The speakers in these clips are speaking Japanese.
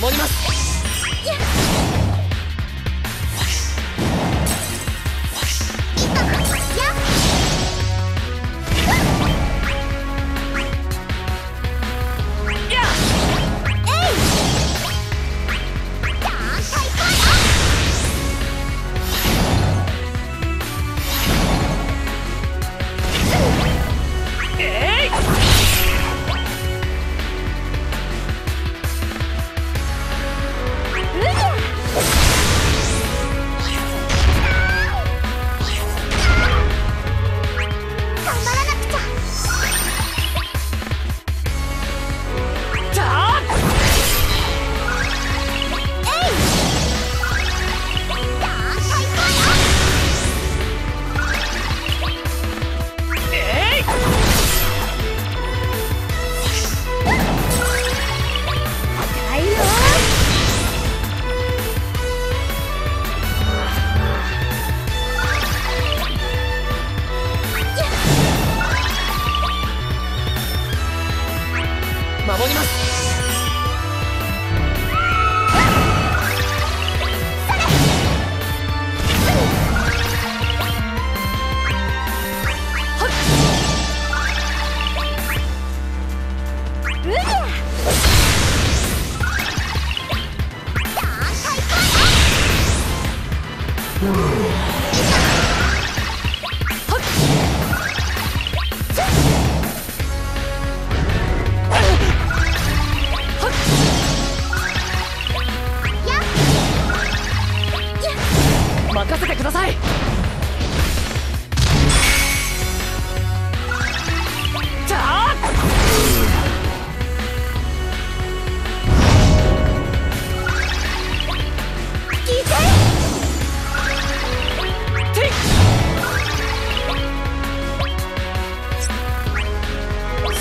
守ります。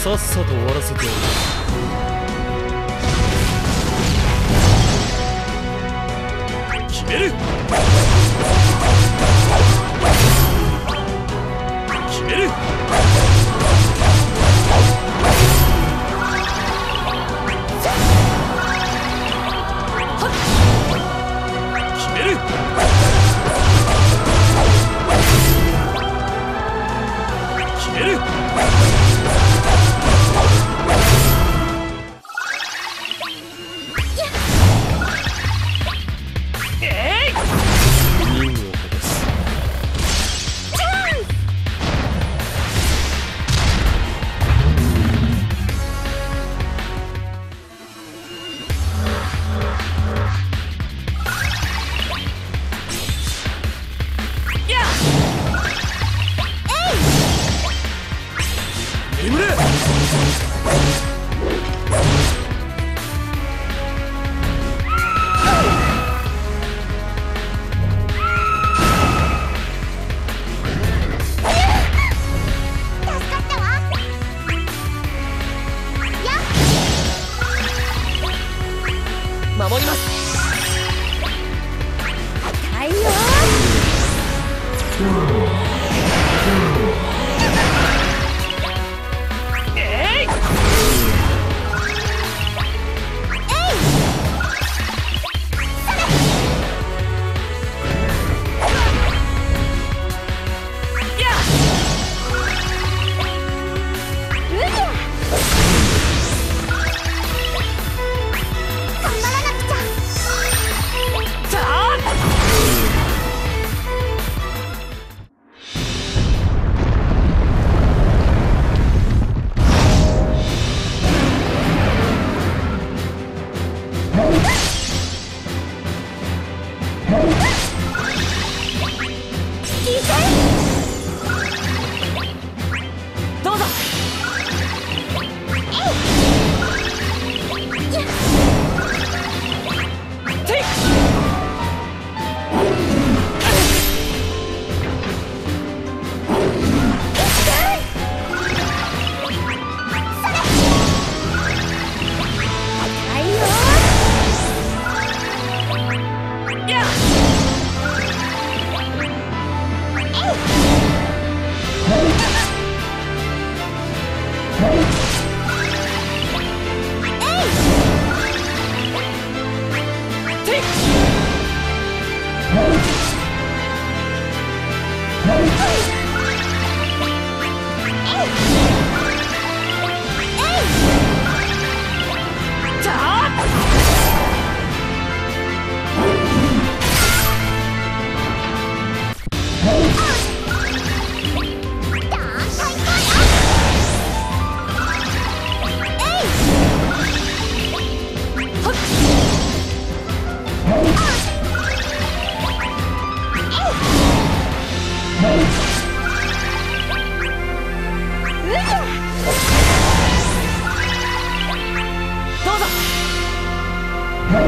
さっさと終わらせてやる。決める。決める。決める。守ります。聞いて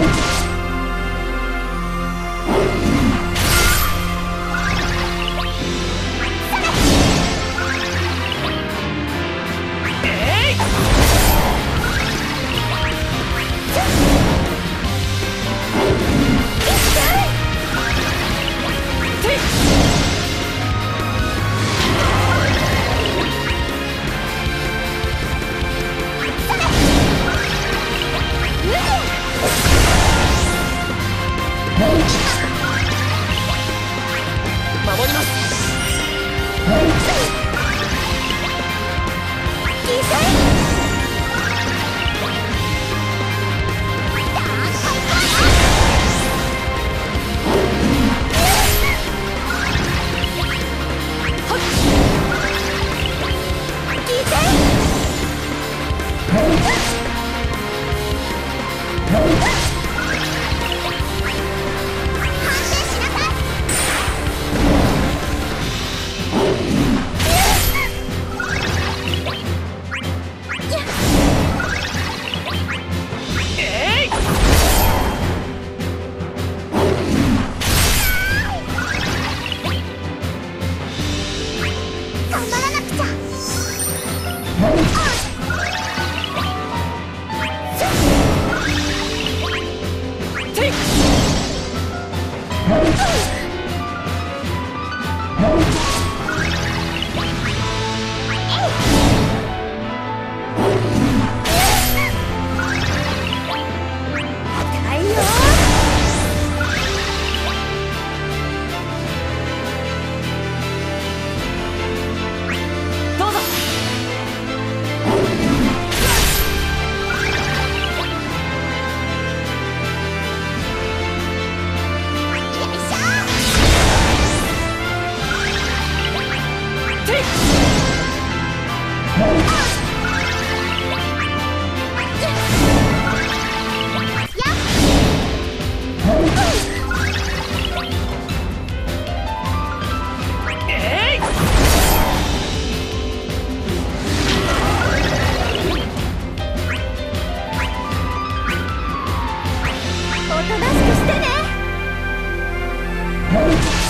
Whoa! Hey!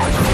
Attack!